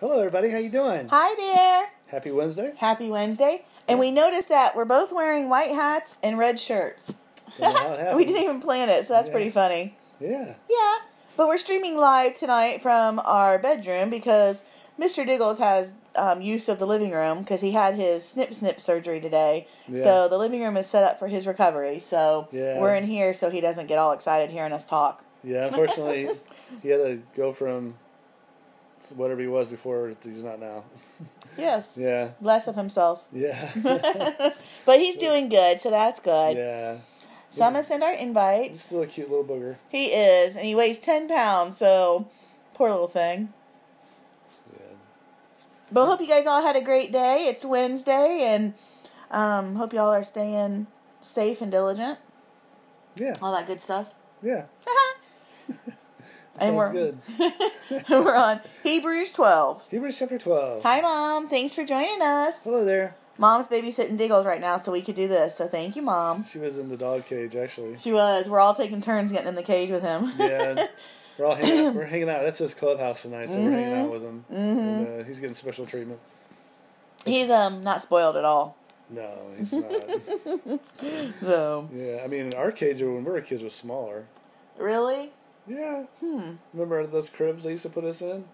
Hello, everybody. How you doing? Hi there. Happy Wednesday. Happy Wednesday. And we noticed that we're both wearing white hats and red shirts. Don't know how it happened. we didn't even plan it, so that's Yeah. pretty funny. Yeah. Yeah. But we're streaming live tonight from our bedroom because Mr. Diggles has um, use of the living room because he had his snip snip surgery today. Yeah. So the living room is set up for his recovery. So Yeah. we're in here so he doesn't get all excited hearing us talk. Yeah. Unfortunately, he's, he had to go from whatever he was before he's not now. Yes. Yeah. Less of himself. Yeah. but he's doing good, so that's good. yeah. So I'm to send our He's still a cute little booger. He is, and he weighs 10 pounds, so poor little thing. Yeah. But hope you guys all had a great day. It's Wednesday, and um, hope y'all are staying safe and diligent. Yeah. All that good stuff. Yeah. And we're good. we're on Hebrews 12. Hebrews chapter 12. Hi, Mom. Thanks for joining us. Hello there. Mom's babysitting Diggles right now, so we could do this. So thank you, Mom. She was in the dog cage, actually. She was. We're all taking turns getting in the cage with him. Yeah. We're all hanging out. We're hanging out. That's his clubhouse tonight, so we're hanging out with him. Mm-hmm. And, uh, he's getting special treatment. He's um not spoiled at all. No, he's not. So yeah, I mean, our cage when we were kids was smaller. really. Yeah. Hmm. Remember those cribs they used to put us in?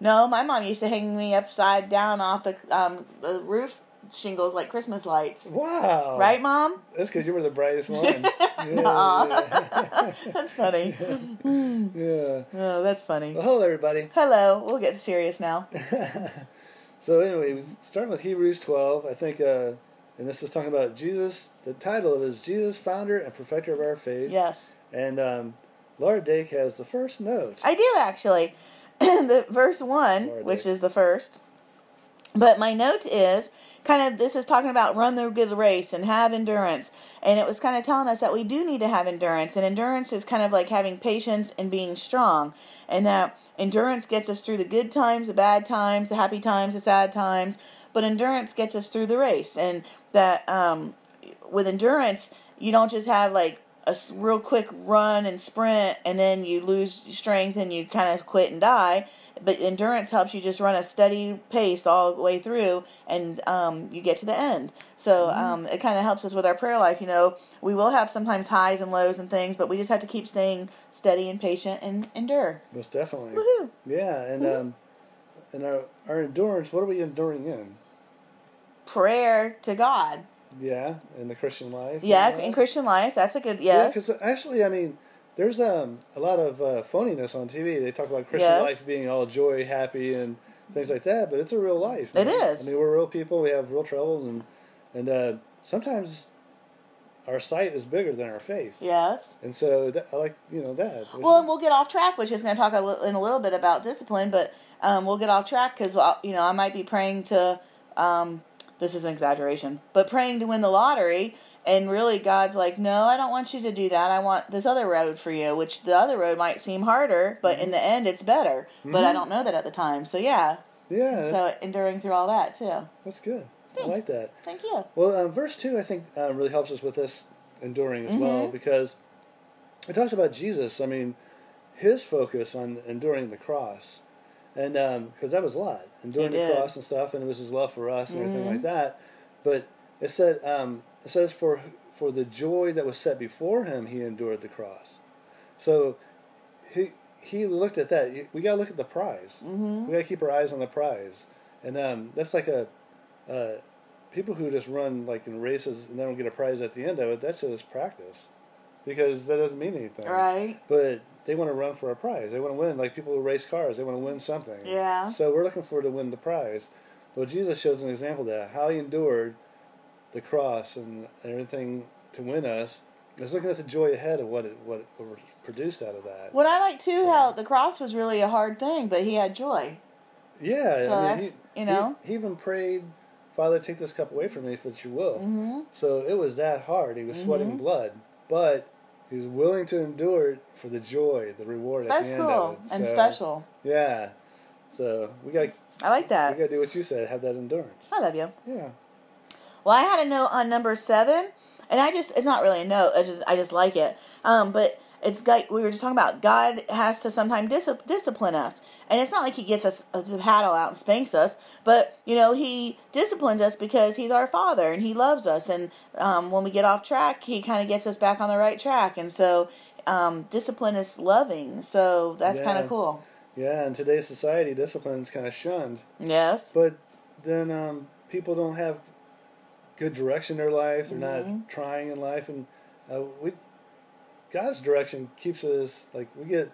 No, my mom used to hang me upside down off the um the roof shingles like Christmas lights. Wow. Right, Mom? That's because you were the brightest one. yeah, That's funny. yeah. yeah. Oh, that's funny. Well, hello, everybody. Hello. We'll get serious now. so, anyway, starting with Hebrews 12, I think, uh, and this is talking about Jesus. The title of it is Jesus, founder and perfecter of our faith. Yes, And um, Laura Dake has the first note. I do actually. the verse one, Lord, which Dave. is the first. But my note is kind of this is talking about run the good race and have endurance. And it was kind of telling us that we do need to have endurance. And endurance is kind of like having patience and being strong. And that endurance gets us through the good times, the bad times, the happy times, the sad times. But endurance gets us through the race. And that um, with endurance, you don't just have like a real quick run and sprint and then you lose strength and you kind of quit and die. But endurance helps you just run a steady pace all the way through and um, you get to the end. So um, it kind of helps us with our prayer life you know. We will have sometimes highs and lows and things but we just have to keep staying steady and patient and endure. Most definitely. Woohoo. Yeah, and um, and our, our endurance, what are we enduring in? prayer to god Yeah, in the Christian life. yeah in christian life that's a good Yeah, yes because actually, I mean, there's um, a lot of uh, phoniness on TV. They talk about Christian Yes. life being all joy, happy, and things like that, but it's a real life. It is. I mean, we're real people. We have real troubles, and and uh, sometimes our sight is bigger than our faith. yes And so that, I like you know that. Well, and we'll get off track, which is going to talk a li- in a little bit about discipline, but um, we'll get off track because you know I might be praying to. Um, this is an exaggeration, but praying to win the lottery, and really God's like, no, I don't want you to do that. I want this other road for you, which the other road might seem harder, but in the end, it's better. But I don't know that at the time, so yeah. yeah, So enduring through all that too. that's good. Thanks. I like that. Thank you. Well, um, verse 2, I think, uh, really helps us with this enduring as well Mm-hmm. because it talks about Jesus. I mean, his focus on enduring the cross. And because that was a lot, enduring He the. Mm-hmm. cross and stuff, and it was his love for us and everything like that. But it said, um, it says, for, for the joy that was set before him, he endured the cross. So he, he looked at that. We got to look at the prize. Mm-hmm. We got to keep our eyes on the prize. And um, that's like a, uh, people who just run like in races and they don't get a prize at the end of it, that's just practice. Because that doesn't mean anything. Right. But they want to run for a prize. They want to win. Like people who race cars, they want to win something. Yeah. So we're looking for to win the prize. Well, Jesus shows an example of that. How he endured the cross and everything to win us. Is looking at the joy ahead of what it what, was produced out of that. What I like too, So- how the cross was really a hard thing, but he had joy. Yeah, So I mean, he, you know? he, he even prayed, "Father, take this cup away from me, if it's your will." Mm-hmm. So it was that hard. He was sweating blood, but he was willing to endure it for the joy, the reward at That's the end cool of it. and special. Yeah. So we got I like that. we got to do what you said. Have that endurance. I love you. Yeah. Well, I had a note on number seven, and I just, it's not really a note, I just, I just like it. Um, but it's like we were just talking about. God has to sometimes dis- discipline us, and it's not like He gets us uh, the paddle out and spanks us, but you know He disciplines us because He's our Father and He loves us, and um, when we get off track, He kind of gets us back on the right track, and so um, discipline is loving. So that's kind of cool. Yeah, in today's society, discipline is kind of shunned. Yes. But then um, people don't have good direction in their life. They're Mm-hmm. not trying in life, and uh, we God's direction keeps us like we get,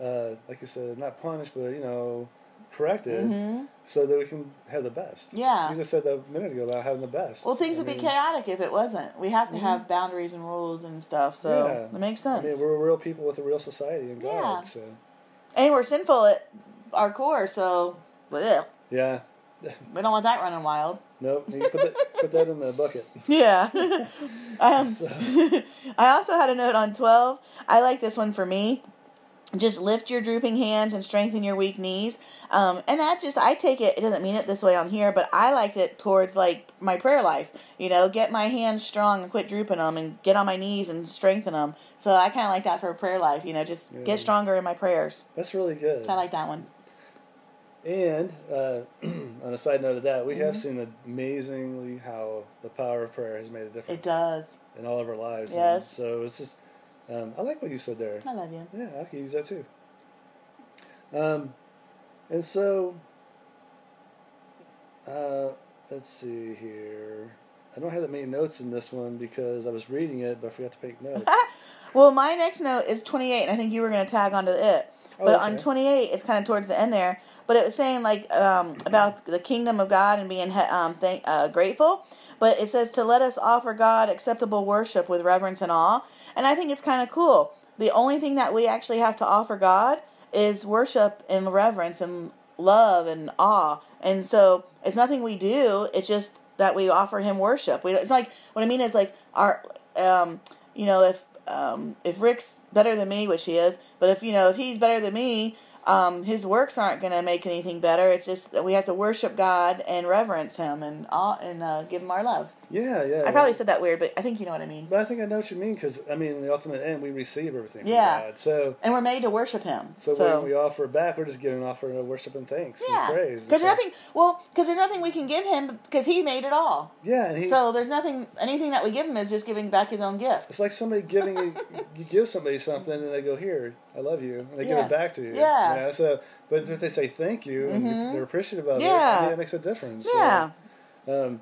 uh, like you said, not punished, but you know, corrected, so that we can have the best. Mm-hmm. Yeah. you just said that a minute ago about having the best. Well, things I would be chaotic if it wasn't. We have to have boundaries and rules and stuff. So Yeah. it makes I sense. mean, we're real people with a real society and God. Yeah. So and we're sinful at our core, so bleh. yeah, we don't want that running wild. Nope. You put that put that in the bucket. Yeah. um, So, I also had a note on 12. I like this one for me. Just lift your drooping hands and strengthen your weak knees. Um, and that just, I take it, it doesn't mean it this way on here, but I liked it towards like my prayer life. You know, get my hands strong and quit drooping them and get on my knees and strengthen them. So I kind of like that for a prayer life. You know, just Yeah. get stronger in my prayers. that's really good. I like that one. And uh, on a side note of that, we Mm-hmm. have seen amazingly how the power of prayer has made a difference It does. in all of our lives. And Yes. so it's just, um, I like what you said there. I love you. Yeah, I can use that too. Um, and so, uh, let's see here. I don't have that many notes in this one because I was reading it, but I forgot to take notes. Well, my next note is 28, and I think you were going to tag onto it. But Oh, on 28, it's kind of towards the end there. But it was saying like um, about the kingdom of God and being um, thank- uh, grateful. But it says to let us offer God acceptable worship with reverence and awe. And I think it's kind of cool. The only thing that we actually have to offer God is worship and reverence and love and awe. And so it's nothing we do. It's just that we offer Him worship. We, it's like what I mean is like our, um, you know, if um, if Rick's better than me, which he is, but if you know if he's better than me, um, his works aren't going to make anything better. It's just that we have to worship God and reverence Him and awe, and uh, give Him our love. Yeah, yeah. I probably said that weird, but I think you know what I mean. But I think I know what you mean because I mean, in the ultimate end, we receive everything Yeah. from God. So, And we're made to worship Him. so, So, when we offer back, we're just giving an offer of worship and thanks yeah, and praise. because like- nothing. Well, because there's nothing we can give Him because He made it all. Yeah, and he. So there's nothing. Anything that we give Him is just giving back His own gift. it's like somebody giving you, you give somebody something and they go, "Here, I love you," and they give it back to you. Yeah. You know? So, but if they say thank you and Mhm. they're appreciative of it, Yeah. I mean, it makes a difference. So, Yeah. um,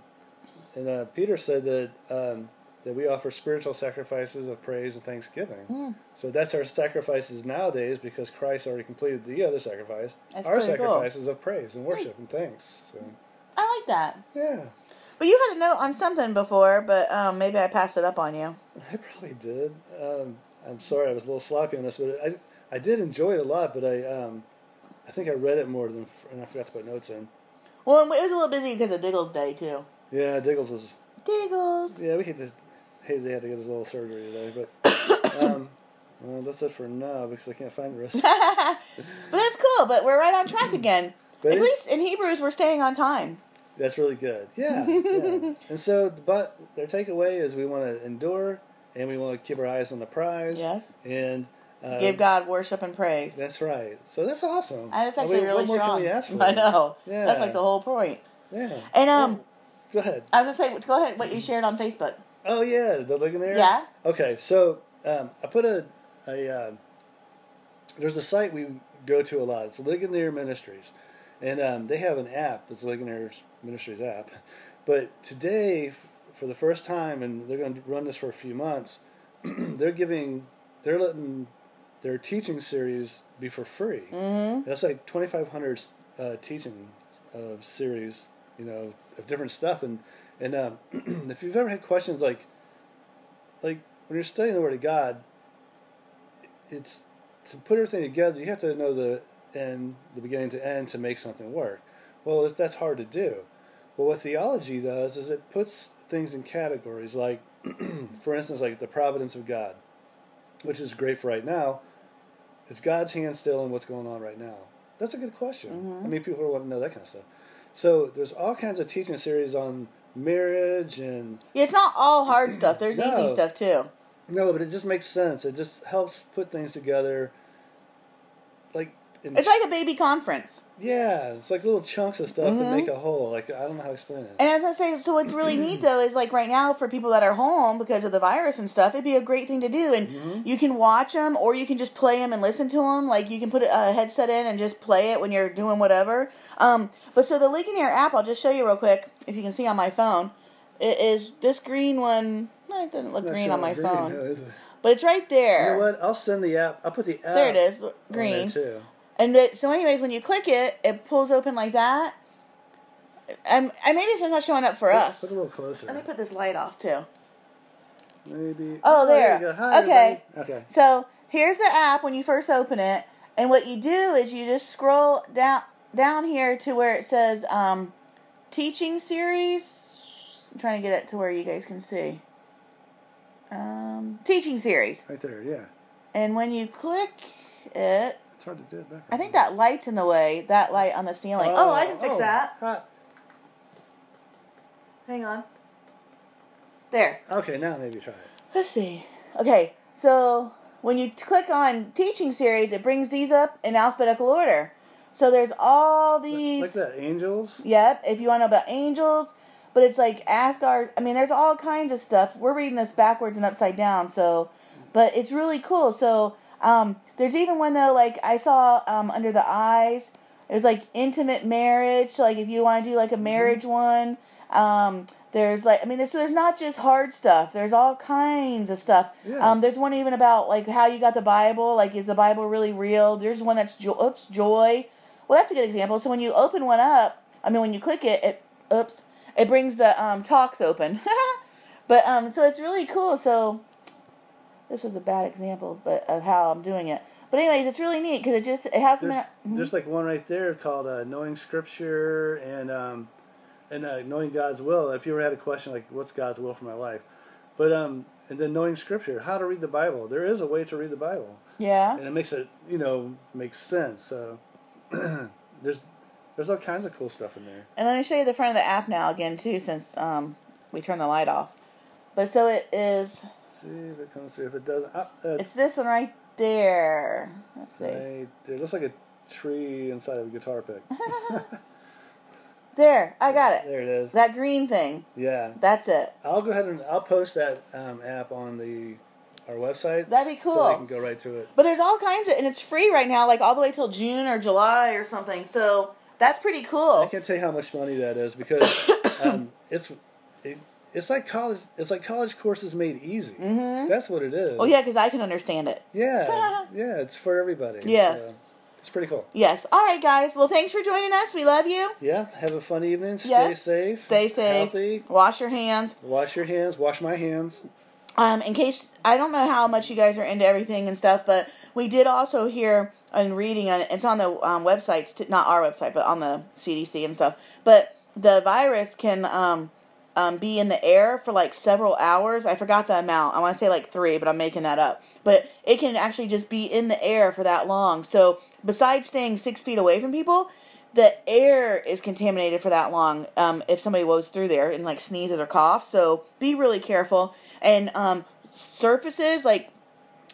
and uh, Peter said that um, that we offer spiritual sacrifices of praise and thanksgiving. Mm. So that's our sacrifices nowadays because Christ already completed the other sacrifice. That's our pretty cool. sacrifices of praise and worship and thanks. So I like that. yeah, But you had a note on something before, but um, maybe I passed it up on you. I probably did. Um, I'm sorry, I was a little sloppy on this, but I I did enjoy it a lot. But I um, I think I read it more than and I forgot to put notes in. Well, it was a little busy because of Diggles Day too. Yeah, Diggles was Diggles. yeah. We could just hated they had to get his little surgery today, but um, well, that's it for now because I can't find the rest. but that's cool. But we're right on track again. But At least in Hebrews, we're staying on time. That's really good. Yeah, yeah. And so, but their takeaway is we want to endure and we want to keep our eyes on the prize. Yes. And uh, Give God worship and praise. That's right. So that's awesome. And it's I actually mean, really strong. Can we ask for? I know. Yeah. That's like the whole point. Yeah. And um, Go ahead. I was gonna say, go ahead. What you shared on Facebook? Oh yeah, the Ligonier. Yeah. Okay, so um, I put a a uh, there's a site we go to a lot. It's Ligonier Ministries, and um, they have an app. It's Ligonier Ministries app. But today, for the first time, and they're going to run this for a few months, they're giving they're letting their teaching series be for free. Mm-hmm. That's like 2,500 uh, teaching uh, series, you know, of different stuff. And and um, if you've ever had questions like, like when you're studying the Word of God, it's to put everything together. You have to know the end, the beginning to end, to make something work. Well, it's, that's hard to do. Well, what theology does is it puts things in categories. Like, for instance, like the providence of God, which is great for right now. Is God's hand still in what's going on right now? That's a good question. Mhm. I mean, people want to know that kind of stuff. So there's all kinds of teaching series on marriage and Yeah, it's not all hard stuff. There's No. easy stuff too. No, but it just makes sense. It just helps put things together. Like in, It's like a baby conference. yeah, it's like little chunks of stuff Mhm. to make a whole. Like I don't know how to explain it. And as I say, so what's really neat though is like right now for people that are home because of the virus and stuff, it'd be a great thing to do. And Mm-hmm. you can watch them or you can just play them and listen to them. Like you can put a headset in and just play it when you're doing whatever. Um, but so the Ligonier app, I'll just show you real quick if you can see on my phone. It is this green one. No, it doesn't look green on my green, phone, no, is it? but it's right You there. know what? I'll send the app. I'll put the app. There it is, green. there too. And it, so, anyways, when you click it, it pulls open like that. And, and maybe it's just not showing up for us. Look a little closer. Let me put this light off too. Maybe. Oh, there. you go. Hi, Okay. everybody. Okay. So here's the app when you first open it, and what you do is you just scroll down down here to where it says um, teaching series. I'm trying to get it to where you guys can see. Um, teaching series, Right there. Yeah. and when you click it, It's hard to do it back. I think that light's in the way. That light on the ceiling. Oh, I can fix oh, oh, that. hot. Hang on. There. Okay, now maybe try it. Let's see. Okay, so when you t- click on teaching series, it brings these up in alphabetical order. So there's all these. Like that, angels. Yep, if you want to know about angels, but it's like Asgard. I mean, there's all kinds of stuff. We're reading this backwards and upside down, so, but it's really cool. So, um, there's even one though, like I saw um, under the I's. It was like intimate marriage. So, like if you want to do like a marriage one, um, there's like I mean, there's, so there's not just hard stuff. There's all kinds of stuff. Yeah. Um, there's one even about like how you got the Bible. Like, is the Bible really real? There's one that's jo- oops joy. Well, that's a good example. So when you open one up, I mean, when you click it, it oops, it brings the um, talks open. but um, so it's really cool. So this was a bad example, but of how I'm doing it. But anyways, it's really neat because it just it has. There's, mhm. there's like one right there called uh, knowing Scripture and um, and uh, knowing God's will. If you ever had a question like, "What's God's will for my life?" But um, and then knowing Scripture, how to read the Bible. There is a way to read the Bible, yeah. and it makes it you know makes sense. So there's there's all kinds of cool stuff in there. And let me show you the front of the app now again too, since um, we turned the light off. But so it is. See if it comes through. If it doesn't, ah, uh, It's this one right there. Let's see. right there. It looks like a tree inside of a guitar pick. There, I got it. there it is. That green thing. Yeah. That's it. I'll go ahead and I'll post that um, app on the our website. That'd be cool. So they can go right to it. But there's all kinds of, and it's free right now, like all the way till June or July or something. So that's pretty cool. I can't tell you how much money that is because um, it's it, it's like college. It's like college courses made easy. Mhm. That's what it is. Oh yeah, because I can understand it. Yeah. yeah. It's for everybody. Yes. So, it's pretty cool. Yes. All right, guys. Well, thanks for joining us. We love you. Yeah. Have a fun evening. Stay Yes. safe. Stay safe. Healthy. Wash your hands. Wash your hands. Wash my hands. Um, in case I don't know how much you guys are into everything and stuff, but we did also hear and reading on it's on the um, websites, not our website, but on the CDC and stuff. But the virus can um, um, be in the air for like several hours. I forgot the amount. I want to say like three, but I'm making that up. But it can actually just be in the air for that long. So besides staying six feet away from people, the air is contaminated for that long um, if somebody goes through there and like sneezes or coughs. So be really careful. And um, surfaces like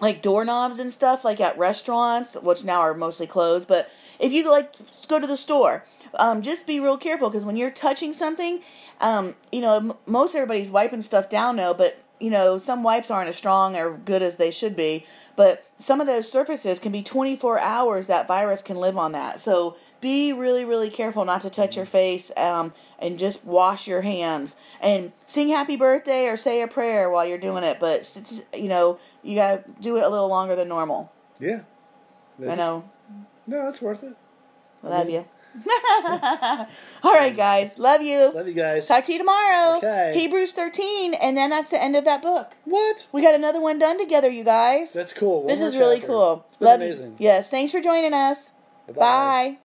like doorknobs and stuff like at restaurants which now are mostly closed but if you like go to the store um, just be real careful because when you're touching something um, you know most everybody's wiping stuff down now but you know some wipes aren't as strong or good as they should be but some of those surfaces can be 24 hours that virus can live on that. So be really really careful not to touch your face um, and just wash your hands and sing happy birthday or say a prayer while you're doing it but you know you gotta do it a little longer than normal. Yeah. i know. No, it's worth it. I love you all right guys love you Love you guys. talk to you tomorrow Okay. hebrews 13 and then that's the end of that book What? we got another one done together you guys That's cool. One this is really cool love amazing. you yes thanks for joining us Bye-bye. bye